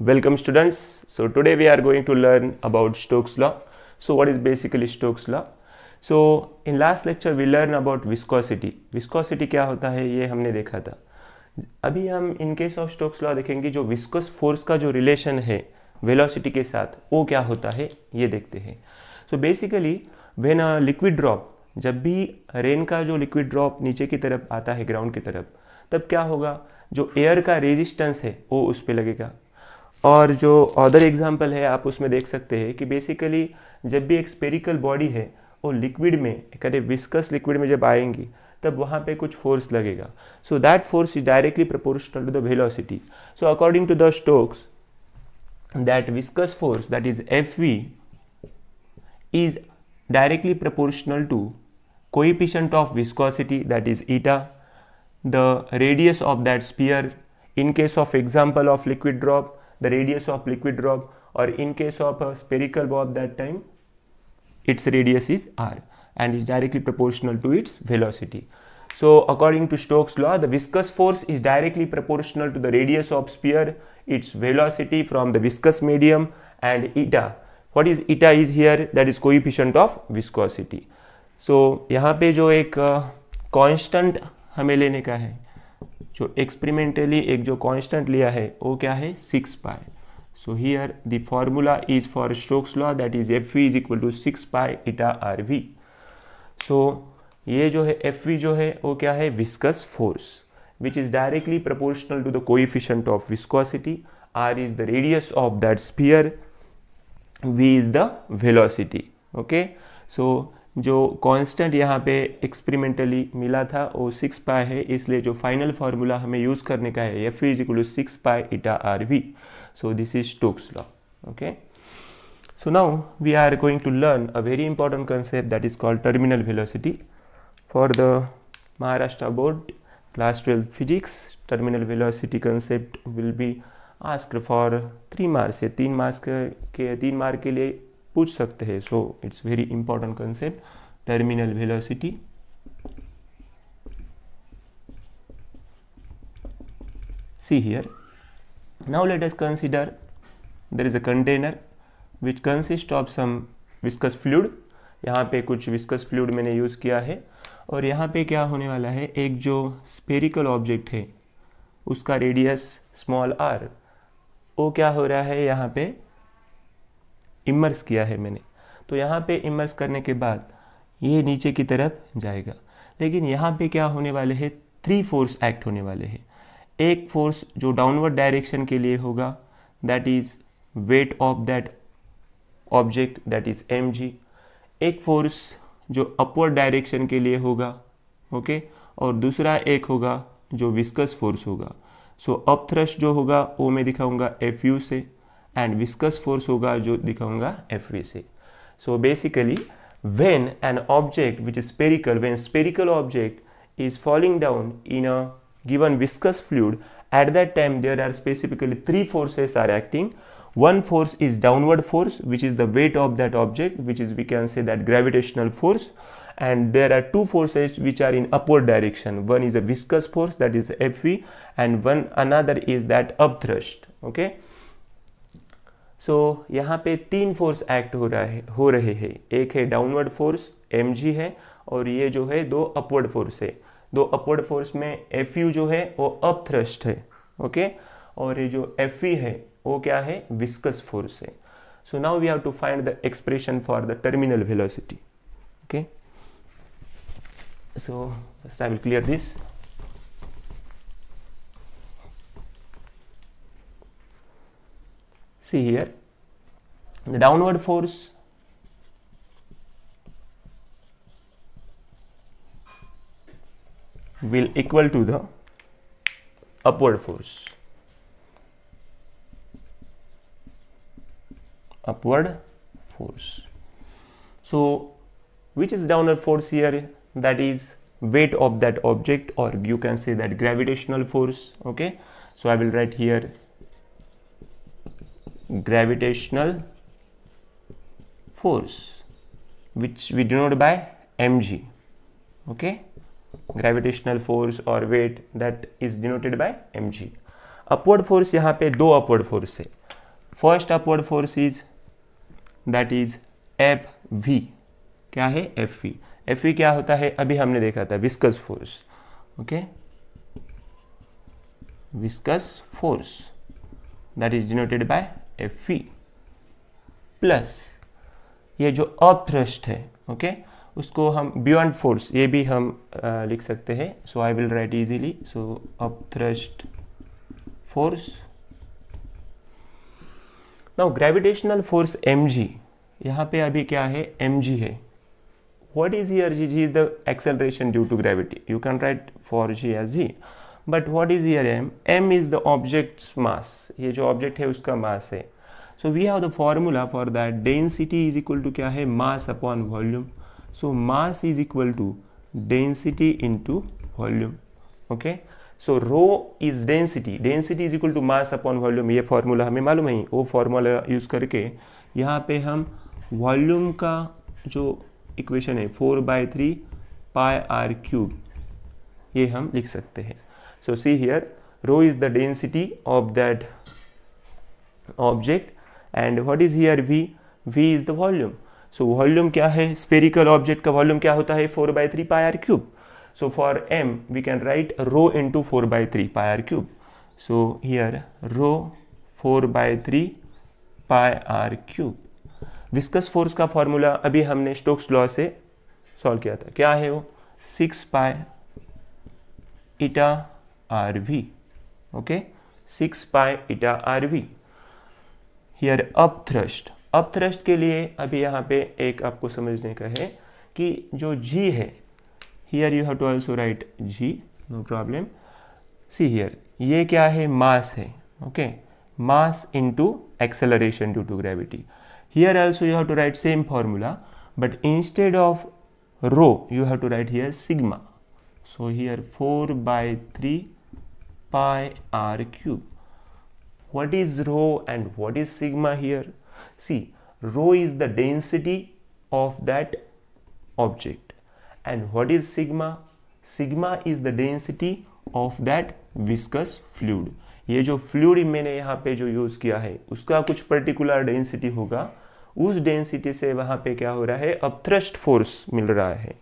Welcome, students. So, today we are going to learn about Stokes law. So, what is basically Stokes law? So, in last lecture, we learn about viscosity. Viscosity क्या होता है, ये हमने देखा था अभी हम in case of Stokes law देखेंगे, जो विस्कस फोर्स का जो रिलेशन है वेलोसिटी के साथ, वो क्या होता है, ये देखते हैं so basically when liquid drop जब भी रेन का जो लिक्विड ड्रॉप नीचे की तरफ़ आता है ग्राउंड की तरफ़, तब क्या होगा जो एयर का रेजिस्टेंस है, वो उस पर लगेगा और जो अदर एग्ज़ाम्पल है, आप उसमें देख सकते हैं कि बेसिकली जब भी एक स्पेरिकल बॉडी है, वो लिक्विड में करे विस्कस लिक्विड में जब आएँगी, तब वहाँ पे कुछ फोर्स लगेगा। So that force is directly proportional to the velocity so according to the Stokes that viscous force that is F V is directly proportional to coefficient of viscosity that is eta the radius of that sphere in case of example of liquid drop the radius of liquid drop और in case of spherical bob that time its radius is R and is directly proportional to its velocity so according to Stokes law the viscous force is directly proportional to the radius of sphere its velocity from the viscous medium and eta what is eta is here that is coefficient of viscosity so यहाँ पे जो एक constant uh, हमें लेने का है जो experimentally एक जो कॉन्स्टेंट लिया है, वो क्या है? Six pi so here the formula is for strokes law that is F V is equal to six pi eta R we so ये जो है एफ़ वी जो है, वो क्या है? Viscous force which is directly proportional to the coefficient of viscosity R is the radius of that sphere V is the velocity okay so जो constant यहाँ पे एक्सपेरिमेंटली मिला था, वो सिक्स पाए है, इसलिए जो फाइनल फार्मूला हमें यूज़ करने का है F is equal six pi eta R V so this is Stokes law okay so now we are going to learn a very important concept that is called terminal velocity for the Maharashtra board class twelve physics terminal velocity concept will be ask for three marks है तीन marks के तीन mark के लिए पूछ सकते हैं। So it's very important concept terminal velocity see here. Now, let us consider there is a container which consists of some viscous fluid. यहाँ पे कुछ विस्कस फ्लूड मैंने यूज़ किया है। और यहाँ पे क्या होने वाला है? एक जो स्पेरिकल ऑब्जेक्ट है, उसका रेडियस स्मॉल आर वो क्या हो रहा है यहाँ पे? इमर्स किया है मैंने। तो यहाँ पे इमर्स करने के बाद ये नीचे की तरफ़ जाएगा। लेकिन यहाँ पे क्या होने वाले हैं? थ्री फोर्स एक्ट होने वाले हैं। एक फोर्स जो डाउनवर्ड डायरेक्शन के लिए होगा that is weight of that object that is M एक फोर्स जो अपवर्ड डायरेक्शन के लिए होगा ओके और दूसरा एक होगा जो विस्कस फोर्स होगा। सो अप थ्रस्ट जो होगा, वो मैं दिखाऊँगा एफ़ यू से। एंड विस्कस फोर्स होगा जो दिखाऊंगा एफ वी से so basically when an object which is spherical when spherical object is falling down in a given viscous fluid at that time there are specifically three forces are acting one force is downward force which is the weight of that object which is we can say that gravitational force and there are two forces which are in upward direction one is a viscous force that is fv and one another is that upthrust okay So so, यहाँ पे तीन force act हो रहा है हो रहे हैं। एक है डाउनवर्ड फोर्स एमजी है और ये जो है दो अपवर्ड फोर्स है। दो अपवर्ड फोर्स में एफयू जो है वो अप थ्रस्ट है ओके? और ये जो एफ़ है वो क्या है? विस्कस फोर्स है। So now we have to find the expression for the terminal velocity okay first I will clear this. See here. The downward force. Will equal to the upward force. Upward force. So which is downward force here? That is weight of that object or you can say that gravitational force okay? So i will write here gravitational force which we denote by mg okay gravitational force or weight that is denoted by mg upward force यहाँ पे दो upward force है first upward force is that is F V क्या है F V F V क्या होता है अभी हमने देखा था viscous force okay viscous force that is denoted by F V plus ये जो अपथ्रस्ट है ओके okay? उसको हम बियॉन्ड फोर्स ये भी हम आ, लिख सकते हैं। So I will write easily so upthrust force now gravitational force M G यहाँ पे अभी क्या है? एम जी है। What is here g g? Is the acceleration due to gravity. You can write for g. But what is here M M is the object mass ये जो object है, उसका मास है। So we have the formula for that density is equal to क्या है? Mass upon volume so mass is equal to density into volume okay so rho is density density is equal to mass upon volume ये formula हमें मालूम है? वो formula use करके यहाँ पे हम वॉल्यूम का जो इक्वेशन है four by three pi R cube ये हम लिख सकते हैं। So see here rho is the density of that object and what is here V V is the volume so volume क्या है? स्पेरिकल ऑब्जेक्ट का वॉल्यूम क्या होता है? Four by three pi R cube so for M we can write rho into four by three pi R cube so here rho four by three pi R cube viscous force का formula अभी हमने Stokes law से solve किया था। क्या है वो? Six pi eta R V okay six pi eta R V here up thrust up thrust के लिए अभी यहाँ पे एक आपको समझने का है कि जो जी है here you have to also write G no problem see here ये क्या है? मास है okay mass into acceleration due to gravity here also you have to write same formula, but instead of rho, you have to write here sigma. So, here 4 by 3 pi r cube what is rho and what is sigma here see rho is the density of that object and what is sigma sigma is the density of that viscous fluid ये जो fluid मैंने यहाँ पे जो use किया है उसका कुछ पर्टिकुलर डेंसिटी होगा उस डेंसिटी से वहाँ पे क्या हो रहा है अब थ्रस्ट फोर्स मिल रहा है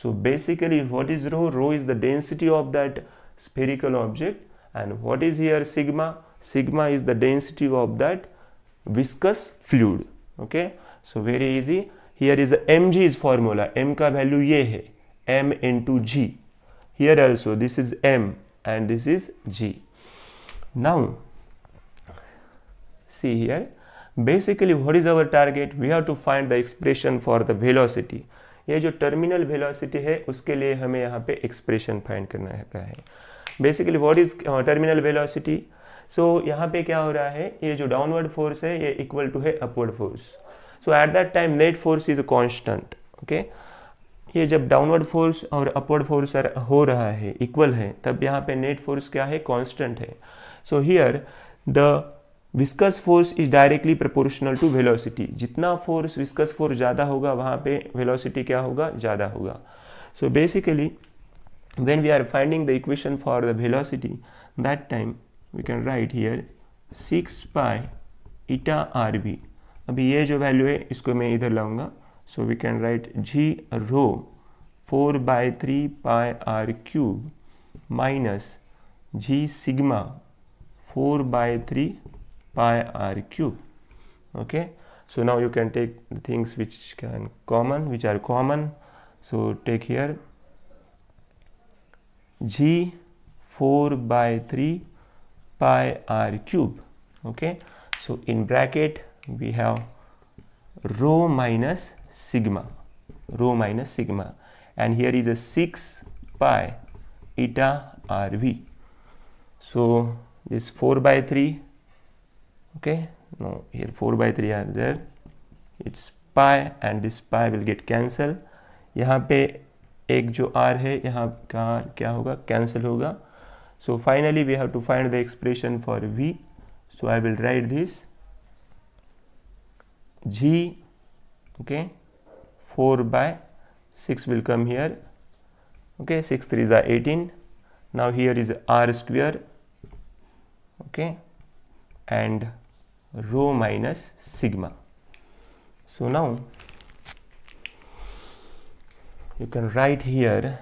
so basically what is rho rho is the density of that spherical object and what is here sigma? Sigma is the density of that viscous fluid. Okay, so very easy. Here is mg's formula. M ka value ye hai. M into g. Here also this is m and this is g. Now see here basically what is our target we have to find the expression for the velocity ये जो terminal velocity है, उसके लिए हमें यहाँ पे expression find करना है basically what is terminal velocity so यहाँ पे क्या हो रहा है? ये जो डाउनवर्ड फोर्स है, ये इक्वल टू है upward force so at that time net force is constant okay ये जब डाउनवर्ड फोर्स और अपवर्ड फोर्स हो रहा है इक्वल है, तब यहाँ पे नेट फोर्स क्या है? कॉन्स्टेंट है. So here the viscous force is directly proportional to velocity जितना फोर्स विस्कस फोर्स ज़्यादा होगा, वहाँ पे वेलोसिटी क्या होगा? ज़्यादा होगा। So basically when we are finding the equation for the velocity, that time we can write here 6 pi eta rb. अभी ये जो वैल्यू है, इसको मैं इधर लाऊँगा। So we can write G rho four by three pi R cube minus G sigma 4 by 3 pi r cube. Okay? So now you can take the things which can common which are common. So take here g 4 by 3 pi r cube. Okay? So in bracket we have rho minus sigma rho minus sigma. And here is a 6 pi eta rv so this 4 by 3 okay no here 4 by 3 are there it's pi and this pi will get cancel यहाँ पे एक जो r है यहाँ का क्या होगा cancel होगा so finally we have to find the expression for v so I will write this g okay 4 by 6 will come here okay 6 3 is 18 now here is r square okay and rho minus sigma. So now you can write here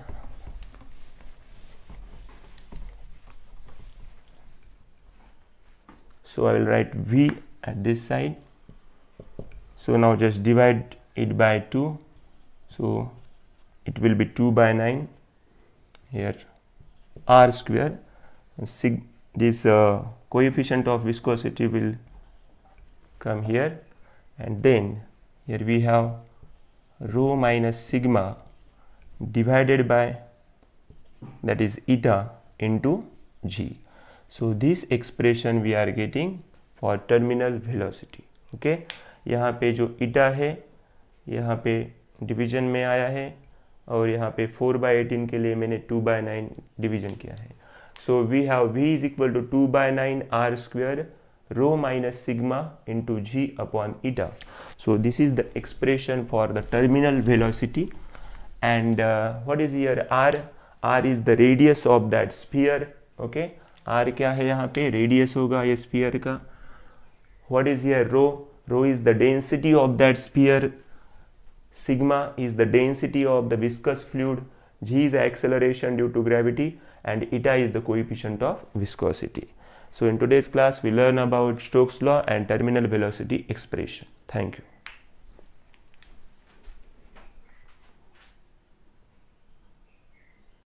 so I will write V at this side. So now just divide it by 2 so it will be 2 by 9 here r square sig this uh, coefficient of viscosity will come here and then here we have rho minus sigma divided by that is eta into g so this expression we are getting for terminal velocity okay यहाँ पे जो ईटा है यहाँ पे division में आया है और यहाँ पे 4 बाई एटीन के लिए मैंने 2 बाय नाइन डिवीज़न किया है so we have v is equal to two by nine R square rho minus sigma into g upon eta. So this is the expression for the terminal velocity. And uh, what is here? R? r is the radius of that sphere. Okay? R kya hai yahan pe radius hoga ye sphere ka what is here? Rho rho is the density of that sphere. Sigma is the density of the viscous fluid. G is the acceleration due to gravity. And eta is the coefficient of viscosity so in today's class we learn about stokes law and terminal velocity expression. Thank you